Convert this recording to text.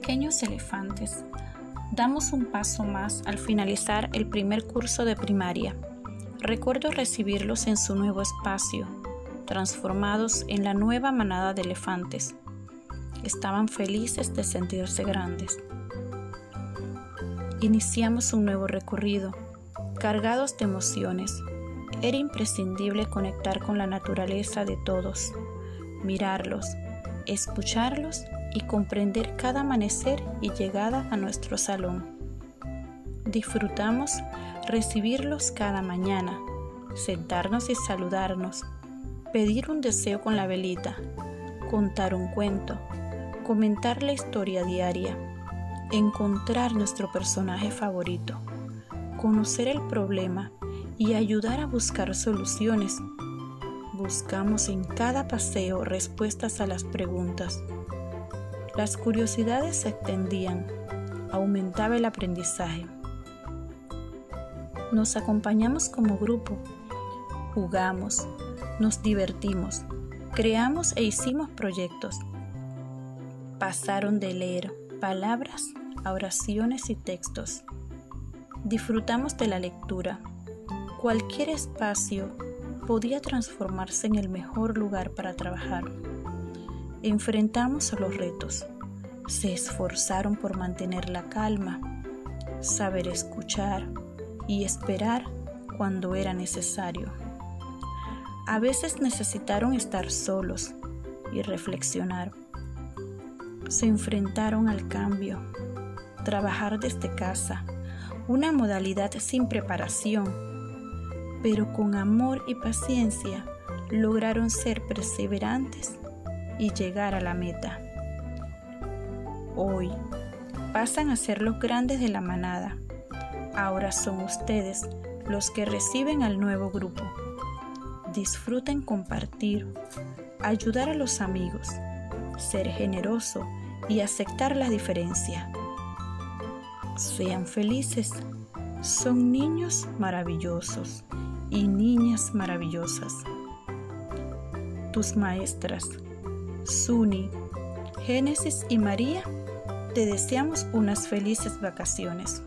queridos elefantes, damos un paso más al finalizar el primer curso de primaria. Recuerdo recibirlos en su nuevo espacio, transformados en la nueva manada de elefantes. Estaban felices de sentirse grandes. Iniciamos un nuevo recorrido, cargados de emociones. Era imprescindible conectar con la naturaleza de todos, mirarlos, escucharlos y comprender cada amanecer y llegada a nuestro salón. Disfrutamos recibirlos cada mañana, sentarnos y saludarnos, pedir un deseo con la velita, contar un cuento, comentar la historia diaria, encontrar nuestro personaje favorito, conocer el problema y ayudar a buscar soluciones. Buscamos en cada paseo respuestas a las preguntas las curiosidades se extendían, aumentaba el aprendizaje. Nos acompañamos como grupo, jugamos, nos divertimos, creamos e hicimos proyectos. Pasaron de leer palabras a oraciones y textos. Disfrutamos de la lectura. Cualquier espacio podía transformarse en el mejor lugar para trabajar enfrentamos a los retos. Se esforzaron por mantener la calma, saber escuchar y esperar cuando era necesario. A veces necesitaron estar solos y reflexionar. Se enfrentaron al cambio, trabajar desde casa, una modalidad sin preparación, pero con amor y paciencia lograron ser perseverantes y llegar a la meta. Hoy pasan a ser los grandes de la manada. Ahora son ustedes los que reciben al nuevo grupo. Disfruten compartir, ayudar a los amigos, ser generoso y aceptar la diferencia. Sean felices. Son niños maravillosos y niñas maravillosas. Tus maestras Suni, Génesis y María, te deseamos unas felices vacaciones.